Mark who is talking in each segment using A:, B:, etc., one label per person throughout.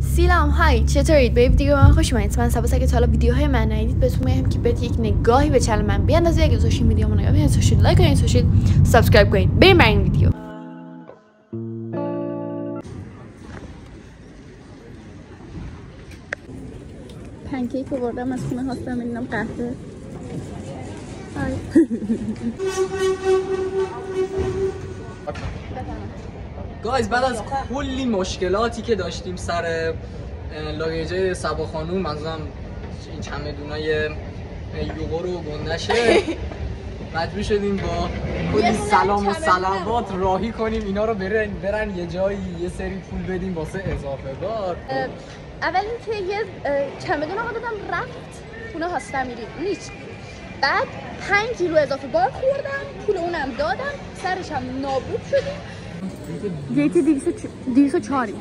A: سلام hi چطورید به ویدیو من خوش اومدید. من صبا تا حالا ویدیوهای من ندیدید بهتون میگم که برید یک نگاهی به channel من بیاندازید. اگه دوست ویدیو من نگاه سوشید like کنید سوشید subscribe کنید. بریم این ویدیو. pancake آوردم از خونه هاستم اینم قهوه. های
B: گایز بعد از کلی مشکلاتی که داشتیم سر لاگیجه سبا خانوم منظورم این چمدونای یوغو رو گندشه مجبور شدیم با کلی سلام و سلامات راهی کنیم اینا رو برن, برن یه جایی یه سری پول بدیم واسه اضافه بار
A: اول اینکه یه چمدون آقا دادم رفت. خونه هاستم میریم هیچ. بعد پنج کیلو اضافه بار خوردم پول اونم دادم. سرش هم نابود شدیم. Zeyte değilse, değilse çağırayım.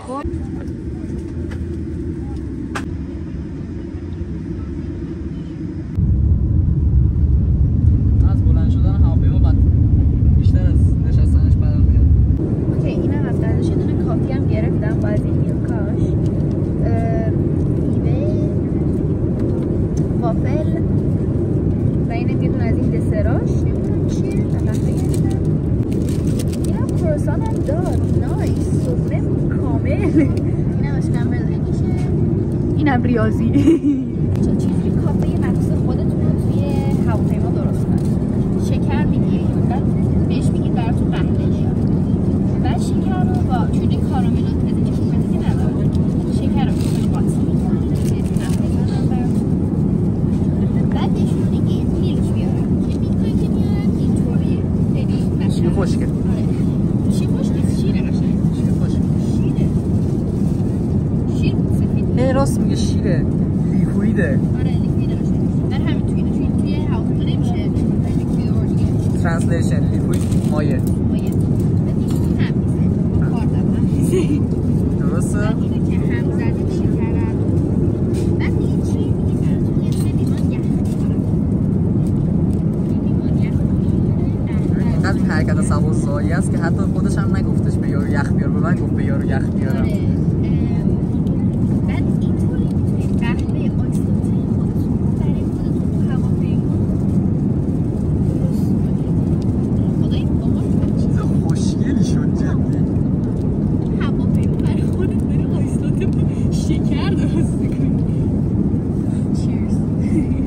B: اینقدر این حرکت سبا زایی است که حتی خودش هم نگفتش به یارو یخ بیار به من گفت به یارو یخ بیارم
A: آره ام، بعد اینطوری می‌تونید قهوه آیسلاته خودتون برای خودتون تو هواپیما درست کنید. خدای باحال
B: چیز خوشگلی شد جدی
A: هواپیما برای خودت بری آیسلاته با شکر درست کنی چیرز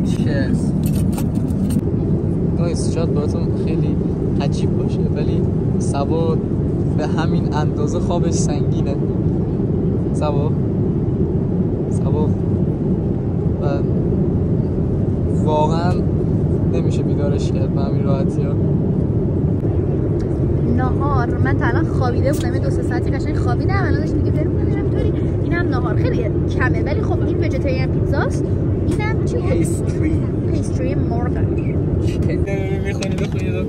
B: چیز گایز شاید براتون خیلی عجیب باشه ولی سبا به همین اندازه خوابش سنگینه سبا سبا و واقعا نمیشه بیدارش کرد به همین راحتی ها
A: نهار. من تا الان خوابیده بودم. دو سه ساعتی قشنگ خوابیدم. الان داشت میگه بریم ببینم طوری. اینم نهار. خیلی کمه. ولی خب این وجتریان پیتزاست اینم چی
B: پیستری
A: پیستری مرغ
B: می‌خونی بخونی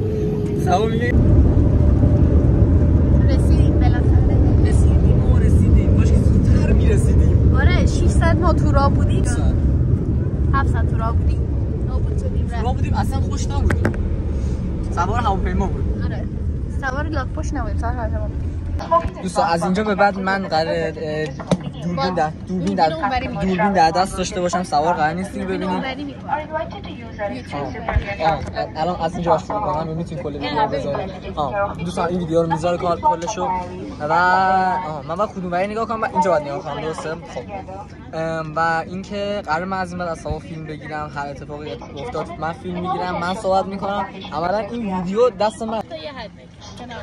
B: سبا میگه
A: رسیدیم بالاخره
B: رسیدیم و رسیدیم. باش که زودتر می‌رسیدیم.
A: آره 600 ما تو راه بودیم. 700 تو راه بودیم.
B: ما بودیم. اصلا خوش نبودیم. سوار هواپیما بود.
A: آره سوار لاک پشت نبودیم سوار
B: دوستان از اینجا به بعد من قرار دوربین در دوربین در دوربین در دست داشته باشم سوار قرار نیستیم ببینیم. الان از اینجا شروع کنم می‌تونید کل ویدیو آه دوستان این ویدیو رو می‌ذاره کار کلشو. و من باید کدوم وری نگاه کنم. و اینجا باید نگاه کنم. درسته؟ خب. و اینکه قرار من از این بعد از فیلم بگیرم هر اتفاقی افتاد من فیلم می‌گیرم من صحبت می‌کنم. عملا این ویدیو دست من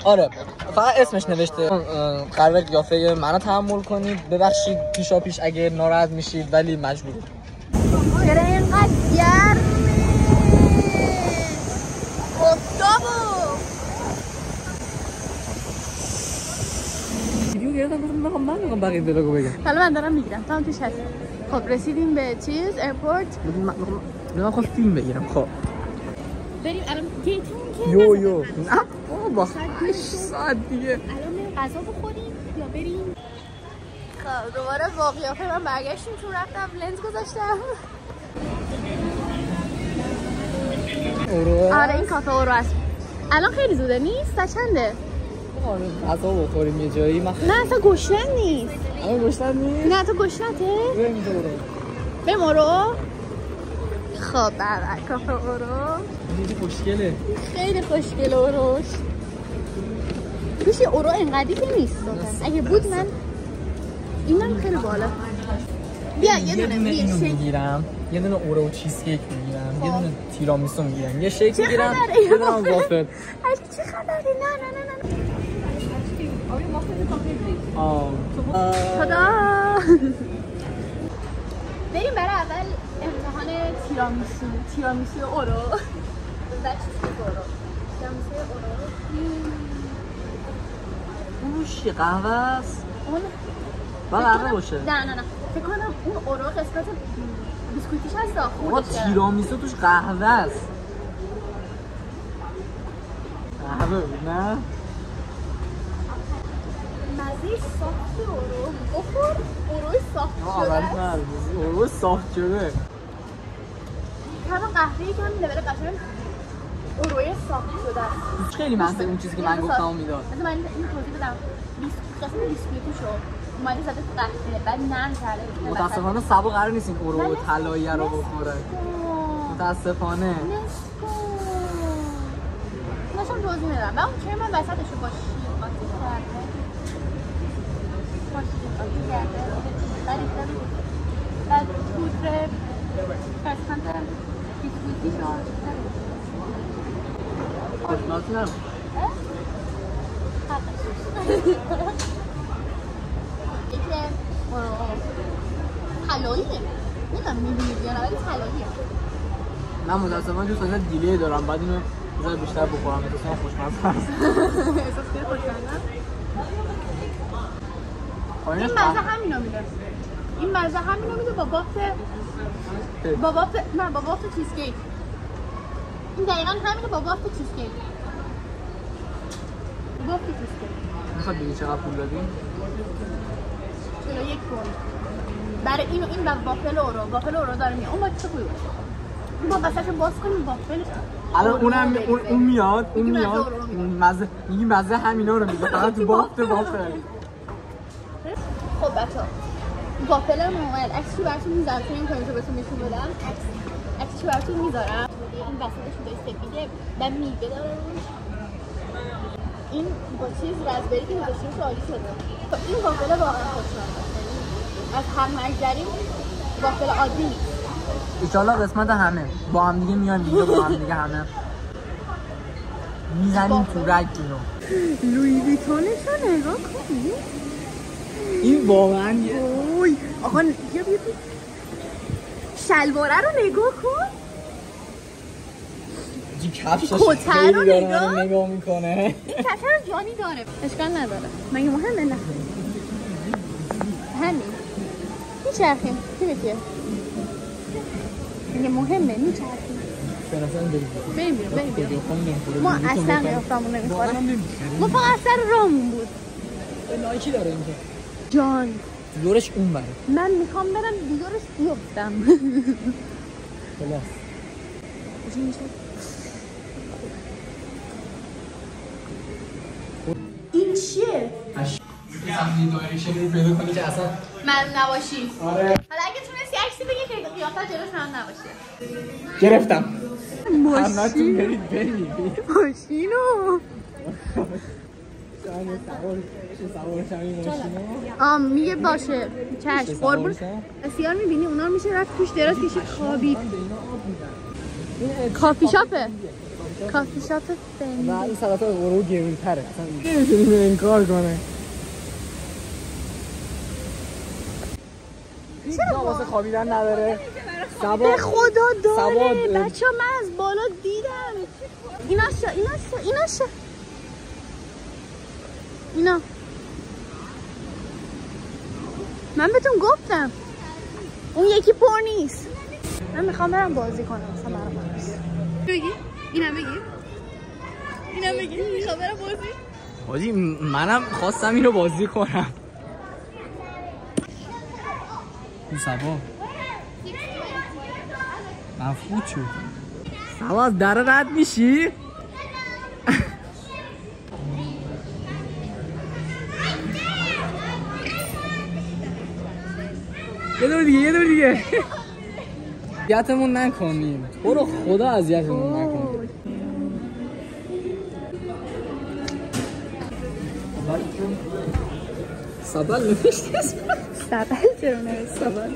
B: آره فقط اسمش نوشته. قرار قیافه منو تحمل کنید ببخشید پیشا پیش اگه ناراحت میشید ولی مجبورید
A: چرا اینقدر گرمه
B: ویدیو گرفتم گفتم بخوام من می‌خوام بقیه بگم.
A: حالا من دارم می‌گیرم. تا توش هست. خب رسیدیم به چیز ایرپورت
B: من می‌خوام خواست فیلم بگیرم. خب.
A: بریم الان گیتون
B: یو یو. نه بابا 8 ساعت دیگه.
A: الان بریم غذا بخوریم یا بریم؟ خب دوباره با قیافه من برگشتیم چون رفتم لنز گذاشتم.
B: اورو.
A: آره این کافه اورو است. الان خیلی زوده نیست؟ تا چنده؟
B: آره غذا بخوریم یه جایی. من
A: نه اصلا گشنه نیست.
B: همه گشتن نیست.
A: نه تو گشنته
B: بریم
A: اورو. خب بابا کافه اورو.
B: اینجا خوشگله.
A: خیلی خوشگل اوروش. پیش اورو انقدی که نیست. اگه بود من اینم خیلی بالا. بیا یه دونه
B: می‌گیرم. یه دونه اورو چیز کیک می‌گیرم. یه دونه تیرامیسو می‌گیرم. یه شیک
A: چه
B: می‌گیرم؟ یه دونه وافل.
A: چه خبره نه نه نه نه. خدا. بریم برای اول امتحان تیرامیسو تیرامیسو اورو. و چیز اورو تیرامیسو اورو
B: اون چی قهوه است
A: اون
B: باید قهوه باشه
A: نه نه نه فکر کنم اون اورو قسمت بیسکویتیش هست
B: آقا. تیرامیسو توش قهوه است قهوه بود نه
A: مزه ساخت اورو بخور اورو ساخت
B: آه،
A: شده.
B: نه اورو صاف شده
A: کم قهوه کم لبل قشنگ اوروی ساخت شده است
B: خیلی منطقی اون چیزی که من گفتم می‌داد
A: مثلا من این توضیح بدم بیسکویت قسمت بیسکویتشو اومده زده تو قهوه بعد نرم کرده.
B: متاسفانه سبا قرار نیست این اورو طلایی رو بخوره. متاسفانه
A: داشتم توضیح میدم و اون کرم من وسطشو با شیر قاطی کرده با شیر قاطی کرده بود. بعد پودر
B: نرم
A: یکی حلالیه نمی‌دونم می‌دونید یا نه ولی حلالیه
B: من متاسفانه دوست دارم دیلی دارم بعد اینو بذار بیشتر بخورم متاسفانه خوشمزه است
A: احساس کنی خوشمزه این مزه همینو میده این مزه همینو میده با بافت با بافت نه با بافت چیز کیک این دقیقا همینه با بافت چیز کیک بافت چیز کیک
B: می‌خواد بگی چقدر پول دادیم
A: 41 پوند برای اینو این و وافل اورو. وافل اورو داره میاد. اون با چه خوبی باشه؟ این با وسطش باز کنیم وافل
B: الان اونم اون. اون میاد اون میاد.
A: رو
B: مزه میگی مزه همینا رو میده فقط تو بافت بافت
A: خب بچه وافل نومل عکسی براتون می‌ذارم چون این پایینجا بهتون نشون بدم. عکس- عکسشو براتون می‌ذارم؟ این وسطش بوده سفیده و میوه روش این با چیز رزبری که گذاشتیمش عالی شده. خب این وافل واقعا خوشمزه از هر مجزری وافل عادی نیست.
B: ایشالله قسمت همه. با هم دیگه میایم اینجا با هم دیگه همه. می‌زنیم تو رگ اینو.
A: لوی ویتونش رو نگاه کنی.
B: این واقعا یه
A: آقا بیا بیا بیا. شلواره رو نگاه کن. کتر رو نگاه.
B: نگاه می‌کنه.
A: این کتر جانی داره. اشکال نداره. مگه مهمه نه؟ همین. میچرخیم. چی میگه؟ میگه مهمه؟ میچرخیم.
B: بریم
A: بریم بریم. ما
B: رو
A: اصلا. قیافمون نمی‌خوره. ما فقط سر رامون بود.
B: نایکی داره اینجا.
A: جان.
B: دورش اون بره.
A: من می‌خوام برم دیدارش بیفتم.
B: خلاص
A: این چیه؟
B: پیدا کنی که اصلا
A: من نباشی.
B: آره.
A: حالا اگه تونستی عکسی بگی که قیافت جلوش من نباشه.
B: گرفتم. برید.
A: ماشینو. آم میگه باشه چشم
B: سوار
A: قربون. بسیار می‌بینی اونا میشه رفت توش دراز کشید. خوابید
B: این
A: کافی شاپه. کافی شاپ
B: و
A: فنی
B: این سلطه اورو گرونتره. اصلا نمی‌تونیم انکار کنه. این جا واسه خوابیدن نداره. سبا
A: به خدا داره. بچه من از بالا دیدم. اینا شا اینا شا اینا شا اینا. من بهتون گفتم. اون یکی پر نیست. من می‌خوام برم بازی کنم. اصلا برام نیست. بگی. اینم بگی. اینم بگی. می‌خوام برم بازی؟
B: حاجی منم خواستم اینو بازی کنم. این سبا مفقود شد سبا از در رد میشی؟ یه دور دیگه یه دور دیگه. اذیتمون نکنیم. تو رو خدا اذیتمون نکنیم سبل نوشته اسم
A: سبل چرا نه سبل؟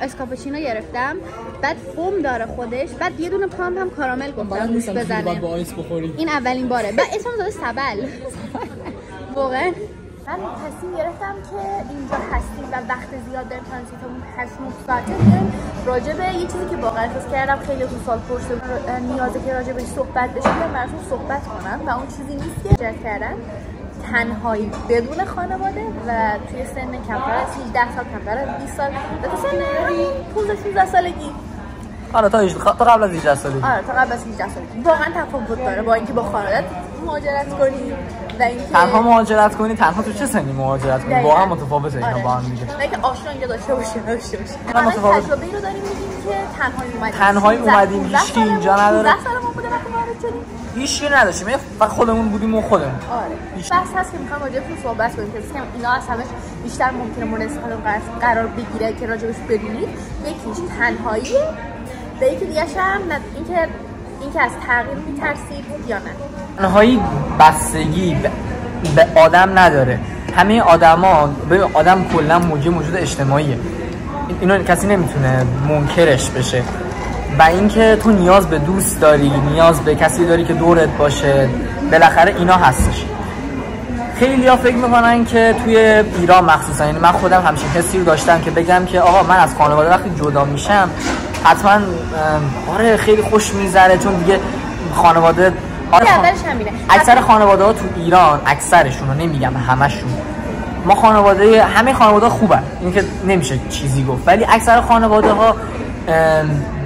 A: اسکاپوچینو گرفتم. بعد فوم داره خودش. بعد یه دونه پامپ هم کارامل گفتم روش
B: نیستم چیزی باید
A: بزنه.
B: با آیس بخوری
A: این اولین باره. بعد اسمم داده سبل. واقعا. من تصمیم گرفتم که اینجا هستیم و وقت زیاد داریم ترانزیتمون 8 9 ساعته بیایم راجع به یه چیزی که واقعا احساس کردم خیلی تو سال پرس نیازه که راجع بهش صحبت بشه بیایم براتون صحبت کنم و اون چیزی نیست که جد کردن تنهایی بدون خانواده و توی سن کمتر از 18 سال کمتر از 20 سال. و تو سن 15 16 سالگی.
B: آره تا تا قبل از 18 سالگی.
A: آره تا قبل از 18 سالگی. واقعا تفاوت داره با اینکه با خانوادت مهاجرت کنی.
B: تنها مهاجرت کنی تنها تو چه سنی مهاجرت کنی. واقعا متفاوته اینا
A: آره.
B: با هم دیگه.
A: نه که آشنا اینجا داشته باشه داشته باشه ما. تجربه ای رو داریم میگیم که تنهایی اومدیم.
B: تنهایی
A: 16
B: اومدیم،
A: 15
B: هیچکی اینجا نداره.
A: 16 سالمون بوده وقتی وارد شدیم.
B: هیچ نداشتیم. فقط خودمون بودیم و خودمون.
A: آره.
B: هیچ-
A: بحث هست که می‌خوام راجع بهش صحبت کنیم. که اینا از همش بیشتر ممکنه مورد استفاده قرار- بگیره که راجبش بدونید. یکیش تنهاییه و یکی دیگه هم اینکه اینکه از تغییر میترسید یا نه؟
B: تنهایی بستگی به آدم نداره. همه آدما به آدم کلا موجود موجود اجتماعیه. اینو کسی نمی‌تونه منکرش بشه. و اینکه تو نیاز به دوست داری نیاز به کسی داری که دورت باشه بالاخره اینا هستش. خیلی ها فکر می‌کنن که توی ایران مخصوصا یعنی من خودم همچین حسی رو داشتم که بگم که آقا من از خانواده وقتی جدا میشم حتما آره خیلی خوش میذره چون دیگه خانواده آره خان- اکثر خانواده ها تو ایران اکثرشون رو نمیگم همشون. ما خانواده همه خانواده خوبن این که نمیشه چیزی گفت. ولی اکثر خانواده ها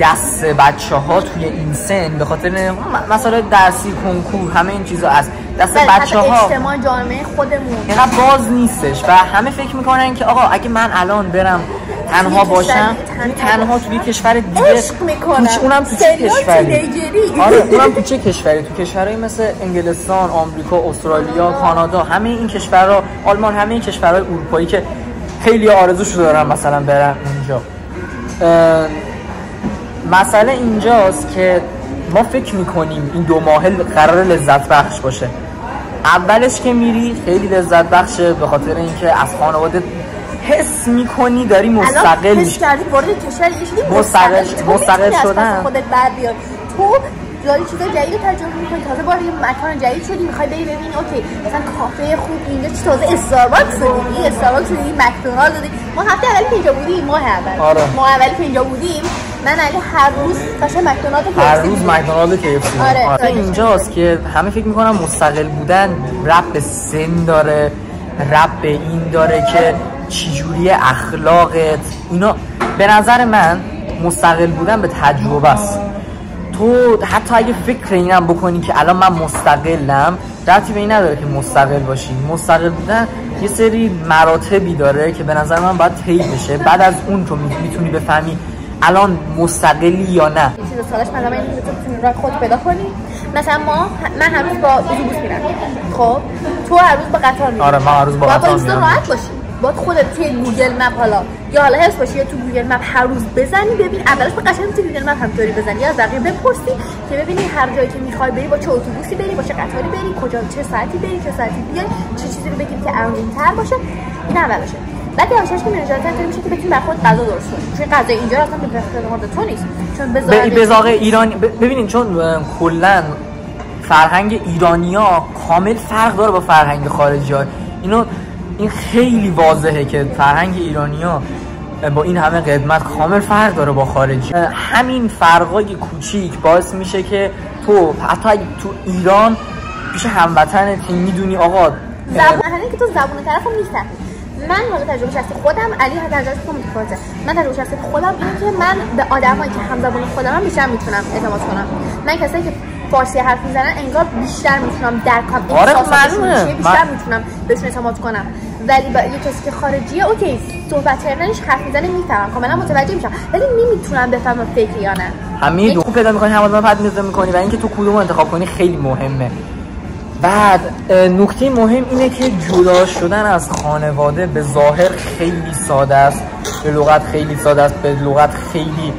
B: دست بچه ها توی این سن به خاطر م- مسائل درسی کنکور همه این چیزا از دست
A: بله،
B: بچه ها
A: اجتماع جامعه خودمون.
B: اینقدر باز نیستش. و همه فکر می‌کنن که آقا اگه من الان برم تنها باشم؟
A: تنها
B: تنها توی کشور دیگه؟
A: عشق می‌کنم.
B: اونم تو چه کشوری. آره اونم تو چه کشوری؟ تو کشورهایی مثل انگلستان آمریکا استرالیا کانادا همه این کشورها آلمان همه این کشورهای اروپایی که خیلی آرزوشو دارن مثلا برن اونجا مسئله اینجاست که ما فکر می‌کنیم این دو ماه قرار لذت بخش باشه. اولش که میری خیلی لذت بخشه به خاطر اینکه از خانواده حس می‌کنی داری مستقل
A: حس
B: میشی
A: کردی وارد کشور
B: مستقل- مستقل شدن.
A: خودت بر بیای تو داری چیزای جدید تجربه می‌کنی تازه وارد یه مکان جدید شدی می‌خوای بری ببینی okay مثلا کافه خوب اینجا چی تازه Starbucks دیدی Starbucks دیدی McDonald دیدی ما هفته اولی که اینجا بودیم ماه اول
B: آره.
A: ماه اولی که اینجا بودیم من علی هر روز قشنگ McDonald
B: هر. روز McDonald KFC
A: آره.
B: آره. اینجاست که همه فکر می‌کنن مستقل بودن رب به سن داره رب به این داره که چجوری اخلاقت؟ اینا به نظر من مستقل بودن به تجربه است. تو حتی اگه فکر اینم بکنی که الان من مستقلم ربطی به این نداره که مستقل باشی. مستقل بودن یه سری مراتبی داره که به نظر من باید طی بشه. بعد از اون تو می‌تونی بفهمی الان مستقلی یا نه.
A: چیز سالش مثلا این که تو بتونی راه خود پیدا کنی. مثلا ما من هر روز با اتوبوس میرم. خب؟ تو هر روز با قطار میری.
B: آره، من هر روز با قطار میرم.
A: راحت باشی. باید خودت توی Google Map حالا یا حالا حس باشی یا تو Google Map هر روز بزنی ببین اولش با قشنگ تو Google Map همینطوری بزنی. یا از بقیه بپرسی که ببینی هر جایی که می‌خوای بری با چه اتوبوسی بری با چه قطاری بری کجا چه ساعتی بری چه ساعتی بیای چه چیزی رو بگیری که امن‌تر باشه. این اولشه بعد یواش یواش که میره جلوتر میشه که بتونی برا خود غذا درست کنی. چون غذا اینجا اصلا به اعتماد تو نیست. چون به
B: به
A: ظاهر
B: به ذاق ایرانی ب- ببینید چون کلا فرهنگ ایرانیا کامل فرق داره با فرهنگ خارجی ها اینو این خیلی واضحه که فرهنگ ایرانیا با این همه قدمت کامل فرق داره با خارجی. همین فرقای کوچیک باعث میشه که تو حتی تو ایران پیش هموطنت می‌دونی آقا
A: زبان که تو زبون طرفو می‌فهمی. من واقعا تجربه شخصی خودم علی هم تجربه خودم متفاوته من تجربه شخصی خودم اینه که من به آدمایی که هم زبون خودم بیشتر می‌تونم اعتماد کنم. من کسایی که فارسی حرف می‌زنن انگار بیشتر می‌تونم درکم
B: آره،
A: بیشتر
B: من-
A: می‌تونم بهشون اعتماد کنم. ولی با یه کسی که خارجیه اوکی صحبت کردنش حرف می‌زنه می‌فهمم. کاملا متوجه میشم. ولی نمی‌تونم بفهمم فکر یا نه.
B: همه دو پیدا می‌کنی همه پد میزه می‌کنی. و اینکه تو کدوم انتخاب کنی خیلی مهمه. بعد نکته مهم اینه که جدا شدن از خانواده به ظاهر خیلی ساده است. به لغت خیلی ساده است. به لغت خیلی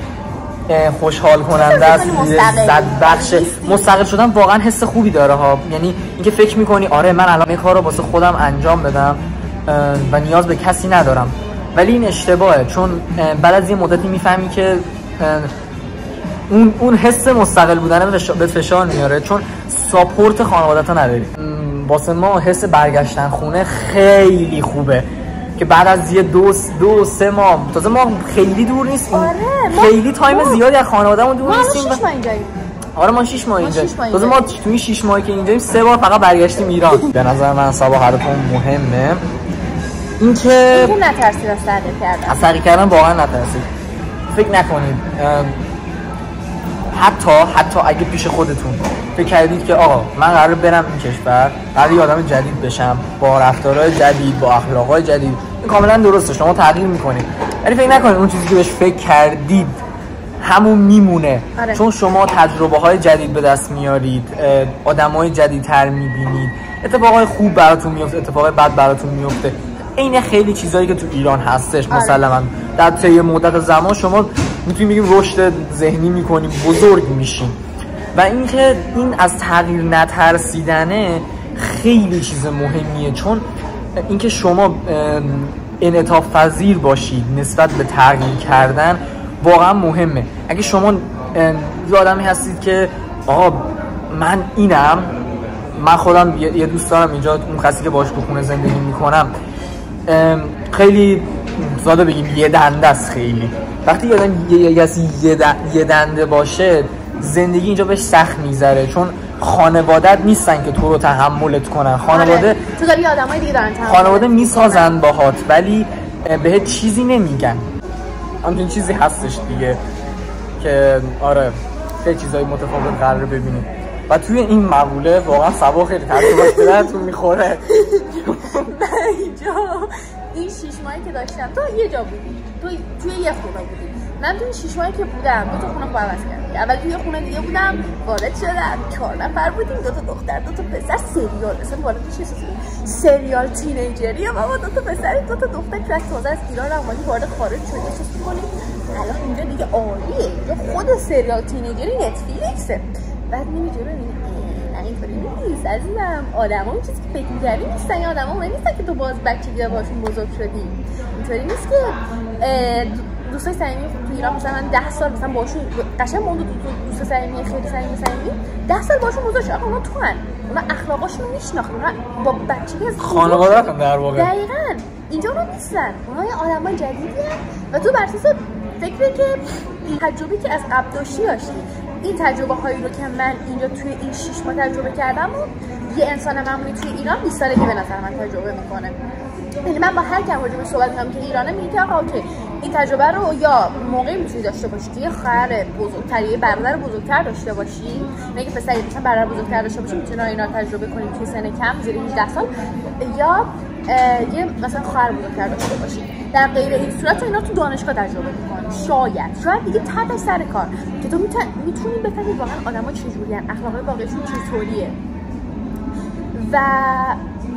B: خوشحال کننده است. لذت بخش. مستقل شدن واقعا حس خوبی داره ها. یعنی اینکه فکر می‌کنی آره من الان این کار رو واسه خودم انجام بدم و نیاز به کسی ندارم. ولی این اشتباهه. چون بعد از یه مدتی می‌فهمی که اون اون حس مستقل بودن به فشار میاره چون ساپورت خانوادتا نداری. واسه ما حس برگشتن خونه خیلی خوبه. که بعد از یه دو دو سه ماه تازه ما خیلی دور نیستیم. آره خیلی تایم زیادی از خانوادهمون دور نیستیم.
A: ما
B: آره ما 6 ماه اینجا تازه ما تو این 6 ماهی که اینجاییم سه بار فقط برگشتیم ایران. به نظر من سبا هر مهمه.
A: اینکه نترسید از تغییر کردن.
B: از کردن واقعا نترسید. فکر نکنید حتی حتی اگه پیش خودتون فکر کردید که آقا من قرار برم این کشور قرار یه آدم جدید بشم با رفتارهای جدید با اخلاقهای جدید. این کاملا درسته شما تغییر می‌کنید. ولی فکر نکنید اون چیزی که بهش فکر کردید همون میمونه. آره. چون شما تجربه های جدید به دست میارید آدم های جدیدتر می‌بینید. اتفاقای خوب براتون میفته اتفاقای بد براتون میفته عین خیلی چیزایی که تو ایران هستش آره. مسلما. در طی مدت زمان شما می‌تونیم بگیم رشد ذهنی می‌کنیم بزرگ میشیم و اینکه این از تغییر نترسیدنه خیلی چیز مهمیه چون اینکه شما انعطاف پذیر باشید نسبت به تغییر کردن واقعا مهمه. اگه شما یه آدمی هستید که آقا من اینم من خودم یه دوست دارم اینجا اون کسی که باش خونه زندگی می‌کنم خیلی زاده بگیم یه دنده است خیلی. وقتی یه کسی یه دنده باشه زندگی اینجا بهش سخت می‌ذاره چون خانوادت نیستن که تو رو تحملت کنن. خانواده آره.
A: تو داری آدمای دیگه دارن
B: خانواده می‌سازن باهات ولی بهت چیزی نمیگن. همچین چیزی هستش دیگه که آره خیلی چیزای متفاوت قرار ببینیم و توی این مقوله واقعا سبا خیلی تجربه تو می‌خوره.
A: اینجا این شیش ماهی که داشتم تو یه جا بودی. تو توی یه خونه بودی. من توی شیش ماهی که بودم دو تا خونه خود عوض کردم. اول توی خونه دیگه بودم وارد شدم چهار نفر بودیم دو تا دختر دو تا پسر سریال. اصلا وارد چه سریال تینیجری. بابا دو تا پسر دو تا دختر که از تازه از ایران اومدی وارد خارج شدی احساس می‌کنی الان اینجا دیگه عالیه. اینجا خود سریال تینیجری نتفلیکسه بعد نمی‌جوری نه اینطوری نیست. عزیزم آدما اون چیزی که فکر می‌کردی نیستن. این آدما نیستن که تو باز بچگی باشون بزرگ شدی. اینطوری نیست که دوستای صمیمی تو ایران مثلا من 10 سال مثلا باشون قشنگ موند تو دوست صمیمی خیلی صمیمی صمیمی. 10 سال باشون بزرگ شد اونا تو هن. اونا اخلاقاشون رو میشناختن اونا با بچگی از
B: خانواده در واقع.
A: دقیقاً. اینجا رو نیستن. اونا یه آدمای جدیدی و تو بر اساس فکری که تجربی که از قبل داشتی داشتی. این تجربه هایی رو که من اینجا توی این 6 ماه تجربه کردم و یه انسان معمولی توی ایران 20 سالگی به نظر من تجربه می‌کنه. یعنی من با هر کم راجع صحبت کنم که ایرانه میگه آقا اوکی. این تجربه رو یا موقعی می‌تونی داشته باشی که یه خواهر بزرگتر یه برادر بزرگتر داشته باشی؟ نه که پسری مثلا برادر بزرگتر داشته باشی می‌تونی اینا تجربه کنی توی سن کم زیر 18 سال؟ یا یه مثلا خواهر بزرگتر داشته باشی. در غیر این صورت اینا تو دانشگاه تجربه می‌کنی. شاید. شاید دیگه تحت سر کار. که تو می‌تونی بفهمی واقعا آدما چجوری ان اخلاق واقعیشون چطوریه. و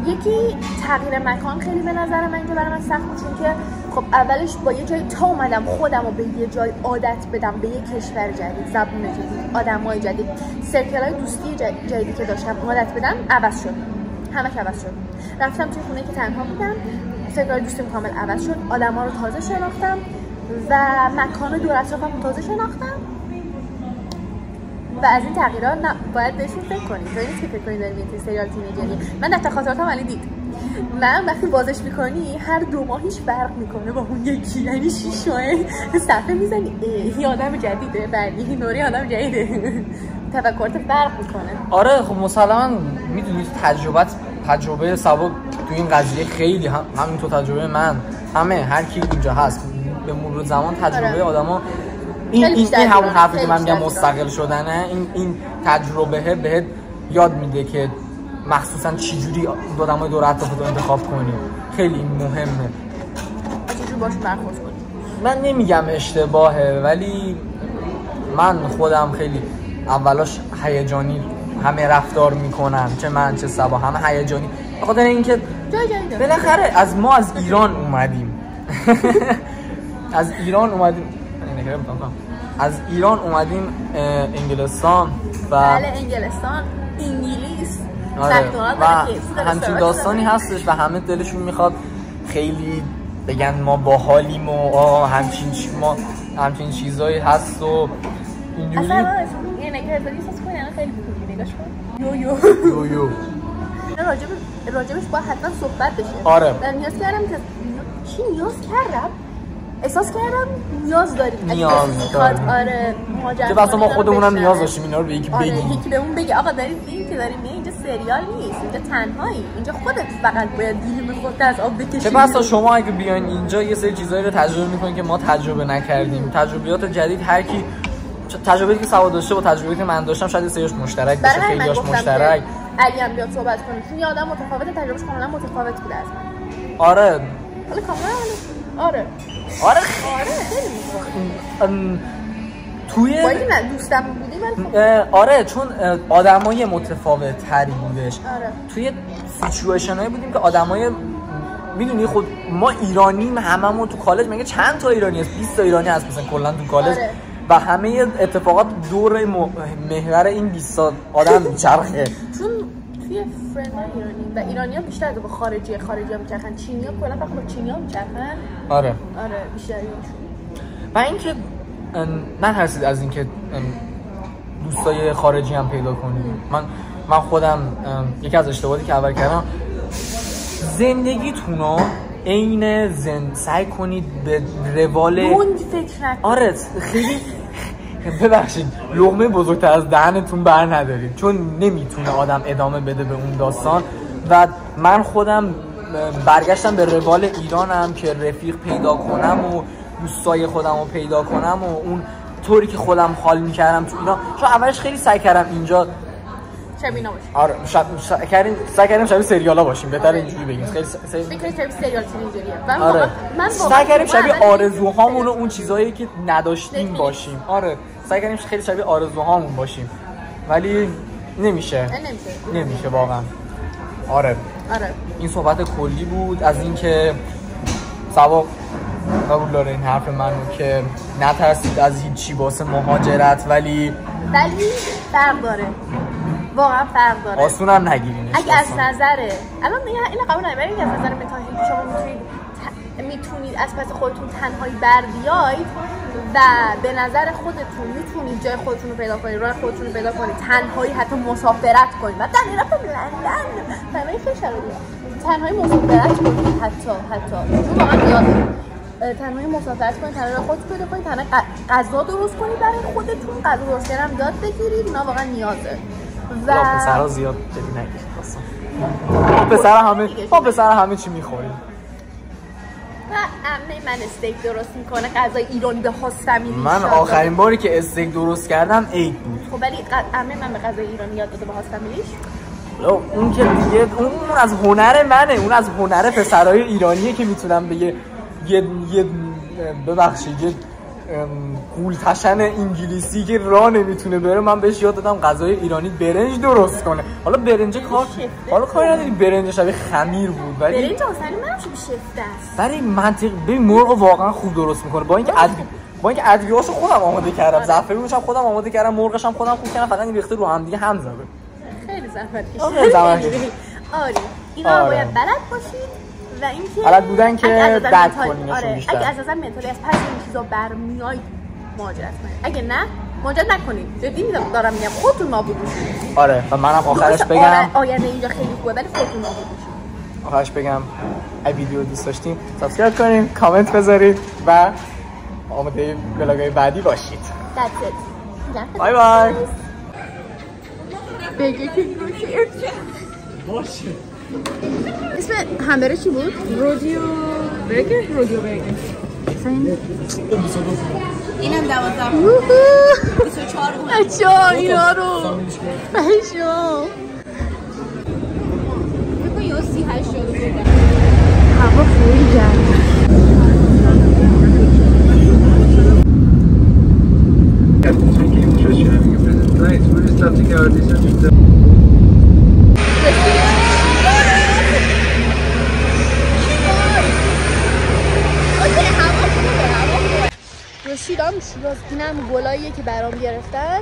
A: یکی تغییر مکان خیلی به نظر من اینجا برای من سخت چون که خب اولش با یه جای تا اومدم خودم رو به یه جای عادت بدم به یه کشور جدید زبون جدید آدم های جدید سرکل های دوستی جدیدی که داشتم عادت بدم عوض شد. همه عوض شد. رفتم توی خونه که تنها بودم سرکل دوستیم کامل عوض شد. آدم ها رو تازه شناختم و مکان دور اطرافم تازه شناختم. و از این تغییرات باید بهشون فکر کنید تو نیست که فکر کنید داریم یه سریال تینیجری من دفتر خاطراتم ولی دید. من وقتی بازش می‌کنی هر دو ماهیش فرق می‌کنه با اون یکی. یعنی شیش ماه صفحه می‌زنی. یه آدم جدیده. بعدی نوری آدم جدیده. تفکرات فرق می‌کنه.
B: آره خب مسلما می‌دونید تجربه تجربه سبب تو این قضیه خیلی هم همین تو تجربه من. همه هر کی اینجا هست. به مرور زمان تجربه آره. آدما این این, این همون حرفی که من میگم مستقل شدنه. این این تجربه بهت یاد میده که مخصوصا چجوری آدمای دور اطرافت رو انتخاب کنی. خیلی مهمه.
A: چجوری باش برخورد کنی؟
B: من نمیگم اشتباهه ولی من خودم خیلی اولاش هیجانی همه رفتار می‌کنن چه من چه سبا همه هیجانی. بخاطر اینکه بالاخره از ما از ایران اومدیم. از ایران اومدیم. از ایران اومدیم انگلستان
A: و بله انگلستان انگلیس
B: آره. و همچین داستانی هستش و همه دلشون می‌خواد خیلی بگن ما باحالیم و همچین چی ما همچین چیزایی هست و اینجوری. اصلا
A: خیلی نگاش کن. یو یو. یو یو. راجب راجبش باید حتما صحبت بشه.
B: آره.
A: من نیاز کردم که چی نیاز کردم؟ احساس کردم نیاز داریم.
B: نیاز داریم.
A: آره
B: که بس ما خودمونم نیاز داشتیم اینا رو به یکی
A: آره،
B: بگیم.
A: یکی بهمون بگی آقا داریم این که داریم اینجا سریال نیست اینجا تنهایی اینجا خودت فقط باید گیلیم خودت از آب بکشی.
B: چه بسا شما اگه بیاین اینجا یه سری چیزایی رو تجربه می‌کنین که ما تجربه نکردیم. تجربیات جدید هر کی تجربه که سواد داشته با تجربه که من داشتم شاید سریش مشترک
A: باشه خیلیاش مشترک. اگه هم بیاد صحبت کنیم چون یادم متفاوت تجربهش کاملا متفاوت بوده از من.
B: آره.
A: حالا کاملا آره.
B: آره
A: آره توی دوستم بودی
B: من آره چون آدمای متفاوت تری بودش.
A: آره.
B: توی سیچویشن هایی بودیم که آدمای می‌دونی خود ما ایرانیم هممون تو کالج مگه چند تا ایرانی هست؟ 20 تا ایرانی هست مثلا کلا تو کالج. آره. و همه اتفاقات دور محور این 20 آدم
A: چون توی فرند ایرانی. و ایرانی ها بیشتر به خارجی خارجی ها میچرخن. چینی ها کلا فقط چینی ها میچرخن.
B: آره.
A: آره بیشتر
B: و اینکه نترسید از اینکه دوستای خارجی هم پیدا کنیم. من من خودم یکی از اشتباهاتی که اول کردم زندگیتون رو عین زن سعی کنید به روال
A: فکر
B: آره خیلی ببخشید. لغمه بزرگتر از دهنتون بر ندارید چون نمی‌تونه آدم ادامه بده به اون داستان. و من خودم برگشتم به روال ایرانم که رفیق پیدا کنم و دوستای خودم رو پیدا کنم و اون طوری که خودم حال می‌کردم تو ایران. چون اولش خیلی سعی کردم اینجا
A: شبیه نباشیم
B: آره شب سعی کردیم سعی کردیم شبیه سریالا باشیم بهتر اینجوری بگیم. خیلی
A: سعی فکر شبیه سریال اینجوریه.
B: آره. من سعی کردیم شبیه آرزوهامون و اون چیزایی که نداشتیم باشیم. آره. سعی کردیم خیلی شبیه آرزوهامون باشیم. ولی نمیشه.
A: نمیشه.
B: نمیشه واقعا. آره.
A: آره.
B: این صحبت کلی بود از اینکه سبا قبول داره این حرف منو که نترسید از هیچی واسه مهاجرت ولی
A: ولی فرق داره. واقعا فرق داره.
B: آسون هم نگیرینش
A: اگه از نظر الان این قبول ندارم ولی از نظر متاهی که شما می‌تونید می‌تونید از پس خودتون تنهایی بر بیاید و به نظر خودتون می‌تونید جای خودتون رو پیدا کنید راه خودتون رو پیدا کنید تنهایی حتی مسافرت کنید و در رفتم لندن. تنهایی خیلی تنهایی مسافرت کنید حتی حتی. واقعا تنهایی مسافرت کنید تنهایی خود پیدا کنید تنهایی غذا درست کنید برای خودتون غذا درست کردن یاد بگیرید. اینا واقعا نیازه.
B: و پسرها زیاد جدی نگیرید پسر همه ما پسر همه چی می‌خوریم.
A: و من استیک درست می‌کنه غذای ایرانی به
B: من آخرین باری که استیک درست کردم عید بود.
A: خب ولی امه من به غذای ایرانی یاد داده به هاستمیلیش
B: اون که دیگه اون از هنر منه. اون از هنر پسرای ایرانیه که می‌تونم به یه یه ببخشید یه تشن انگلیسی که راه نمی‌تونه بره من بهش یاد دادم غذای ایرانی برنج درست کنه. حالا برنج کار حالا کاری نداری برنج شبیه خمیر بود
A: ولی برنج آسانی من شفته است.
B: برای منطق به مرغ واقعا خوب درست می‌کنه. با اینکه ادوی با اینکه ادویه‌اشو خودم آماده کردم آره. زعفرونش هم خودم آماده کردم مرغش هم خودم خوب کردم فقط این ریخته رو هم دیگه هم زده
A: خیلی زحمت کشیدی. آره اینا آره. باید بلد باشید. و اینکه
B: بلد بودن که درک کنین
A: آره اگه از نظر mentally از پس این چیزا برمیاید مهاجرت کنید اگه نه مهاجرت نکنید جدی دارم میگم خودتون نابود میشید
B: آره و منم آخرش بگم
A: آینده اینجا خیلی خوبه ولی خودتون نابود میشید
B: آخرش بگم اگه ویدیو دوست داشتین subscribe کنین کامنت بذارید و آماده vlog ای بعدی باشید
A: That's it.
B: bye bye
A: بگه باشه اسم همبره چی بود؟
C: رودیو برگر؟ رودیو برگر.
A: اینم دوازده.
C: بچه ها اینا رو. بچه ها. هوا خیلی گرمه
D: Nice, we're
A: رسیدم شیراز اینم گلاییه که برام گرفتن.